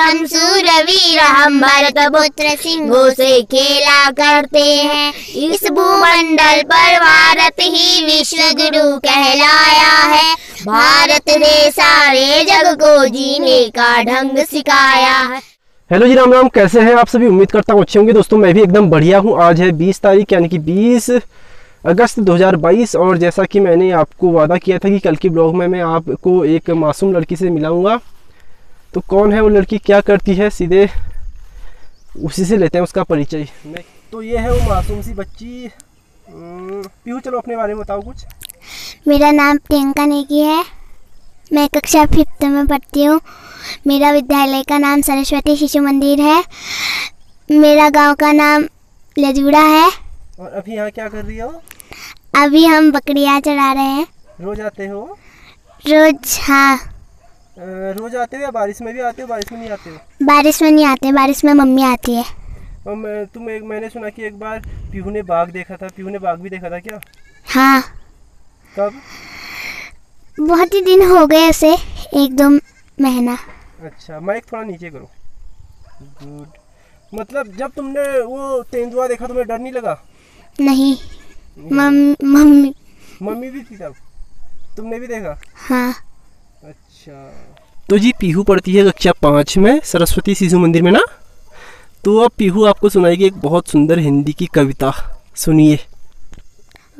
हम सूरवीर, हम भरत पुत्र सिंहों से खेला करते हैं। इस भूमंडल पर भारत ही विश्व गुरु कहलाया है। भारत ने सारे जग को जीने का ढंग सिखाया है। हेलो जी, राम राम, कैसे हैं आप सभी? उम्मीद करता हूँ अच्छे होंगे। दोस्तों, मैं भी एकदम बढ़िया हूँ। आज है 20 तारीख, यानी कि 20 अगस्त 2022 और जैसा कि मैंने आपको वादा किया था कि कल की ब्लॉग में मैं आपको एक मासूम लड़की से मिलाऊँगा। तो कौन है वो लड़की? क्या करती है? सीधे उसी से लेते हैं उसका परिचय। तो ये है वो मासूम सी बच्ची। पीहू चलो अपने बारे में बताओ कुछ। मेरा नाम प्रियंका नेगी है। मैं कक्षा फिफ्थ में पढ़ती हूँ। मेरा विद्यालय का नाम सरस्वती शिशु मंदिर है। मेरा गाँव का नाम लजूड़ा है। और अभी यहाँ क्या कर रही हो अभी हम बकरियाँ चढ़ा रहे हैं। रोज आते हो रोज हाँ। रोज आते हो या बारिश में भी आते हो बारिश में नहीं आते हो? बारिश में नहीं आते बारिश में मम्मी आती है। और मैं तुम एक मैंने सुना कि एक बार पीहू ने बाघ देखा था पीहू ने बाघ भी देखा था क्या? हाँ। कब? बहुत ही दिन हो गए उसे एक दो महीना। अच्छा माइक थोड़ा नीचे करो। गुड मतलब जब तुमने वो तेंदुआ देखा तुम्हें डर नहीं लगा? नहीं। Mummy mummy. मम्मी भी थी तब? तुमने भी देखा? हाँ। अच्छा। तो जी पीहू पढ़ती है कक्षा पाँच में सरस्वती शिशु मंदिर में ना? तो अब पीहू आपको सुनाएगी एक बहुत सुंदर हिंदी की कविता। सुनिए।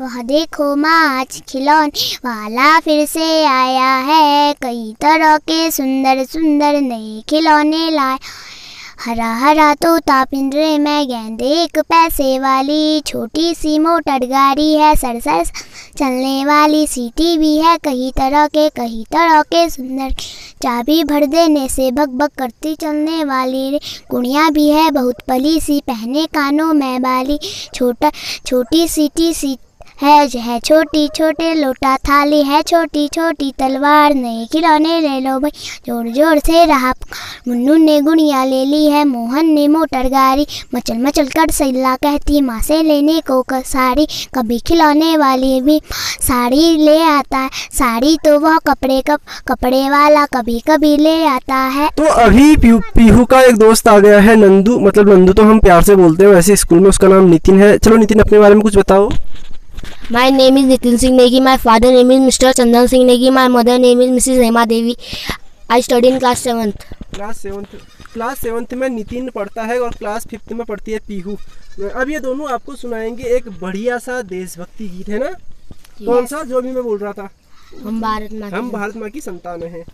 वह देखो माछ खिलौन वाला फिर से आया है कई तरह के सुंदर सुंदर नए खिलौने लाए। हरा हरा तोता पिंजरे में गेंद, एक पैसे वाली छोटी सी मोटर गाड़ी है, सर सर चलने वाली सीटी भी है, कहीं तरह के, कहीं तरह के सुंदर। चाबी भर देने से भग भग करती चलने वाली गुड़िया भी है, बहुत पली सी, पहने कानों में बाली। छोटा, छोटी सीटी सी है है छोटी छोटे लोटा थाली है, छोटी छोटी तलवार नए खिलौने ले लो भाई। ज़ोर ज़ोर से रहा मुन्नू ने गुड़िया ले ली है, मोहन ने मोटर गाड़ी। मचल मचल कर सैला कहती, माँ से लेने को क- साड़ी, कभी खिलौने वाली भी साड़ी ले आता है। साड़ी तो वह कपड़े कप, कपड़े वाला कभी कभी ले आता है। तो अभी पीहू पीहू का एक दोस्त आ गया है, नंदू। मतलब नंदू तो हम प्यार से बोलते हैं, वैसे स्कूल में उसका नाम नितिन है। चलो नितिन, अपने बारे में कुछ बताओ। My name is Nitin Singh Negi. My father name is Mr. Chandan Singh Negi. My mother name is Mrs. Hema Devi. I study in class seventh. Class seventh class seventh में नितिन पढ़ता है और क्लास फिफ्थ में पढ़ती है पीहू अब ये दोनों आपको सुनाएँगे एक बढ़िया सा देशभक्ति गीत है ना कौन सा जो अभी मैं बोल रहा था हम भारत माँ हम भारत माँ की संतान हैं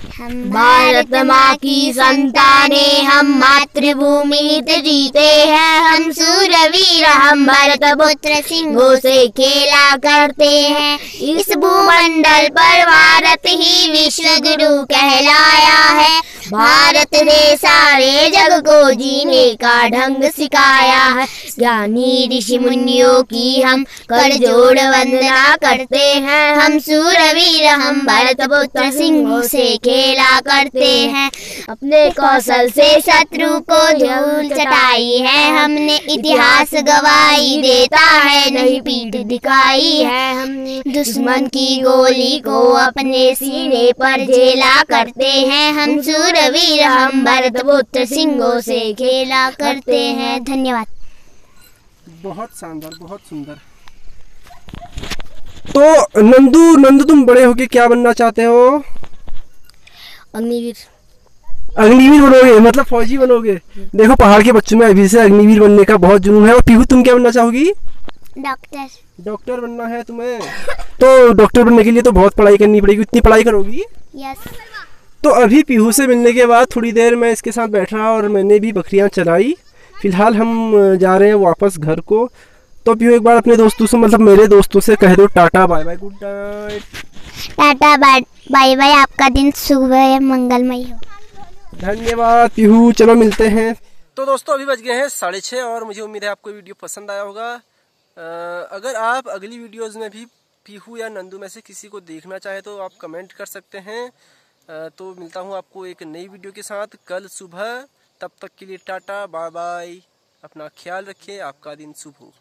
हम भारत माँ की संताने हम मातृभूमि जीते हैं। हम सूरवीर हम भरत पुत्र सिंह से खेला करते हैं। इस भूमंडल पर भारत ही विश्व गुरु कहलाया है। भारत ने सारे जग को जीने का ढंग सिखाया है। ज्ञानी ऋषि मुनियों की हम कर जोड़ वंदना करते हैं। हम सूरवीर, हम भरत पुत्र सिंहों से खेला करते हैं। अपने कौशल से शत्रु को धूल चटाई है। हमने इतिहास गवाही देता है, नहीं पीठ दिखाई है। हमने दुश्मन की गोली को अपने सीने पर झेला करते हैं। हम सूरवीर हम भरत पुत्र सिंहों से खेला करते हैं। धन्यवाद। बहुत शानदार बहुत सुंदर। तो नंदू नंदू तुम बड़े होके क्या बनना चाहते हो? अग्निवीर। अग्निवीर बनोगे मतलब फौजी बनोगे? देखो पहाड़ के बच्चों में अभी से अग्निवीर बनने का बहुत जुनून है। और पीहू तुम क्या बनना चाहोगी? डॉक्टर। डॉक्टर बनना है तुम्हें। तो डॉक्टर बनने के लिए तो बहुत पढ़ाई करनी पड़ेगी। इतनी पढ़ाई करोगी? यस। तो अभी पीहू से मिलने के बाद थोड़ी देर मैं इसके साथ बैठा और मैंने भी बकरियाँ चलाई फ़िलहाल हम जा रहे हैं वापस घर को। तो पीहू एक बार अपने दोस्तों से मतलब मेरे दोस्तों से कह दो tata bye bye good night. Tata bye bye bye आपका दिन शुभ है मंगलमय हो। धन्यवाद पीहू चलो मिलते हैं। तो दोस्तों अभी बज गए हैं साढ़े छः और मुझे उम्मीद है आपको वीडियो पसंद आया होगा। अगर आप अगली वीडियोज़ में भी पीहू या नंदू में से किसी को देखना चाहे तो आप कमेंट कर सकते हैं। तो मिलता हूँ आपको एक नई वीडियो के साथ कल सुबह। तब तक के लिए टाटा बाय बाय अपना ख्याल रखिए आपका दिन शुभ हो।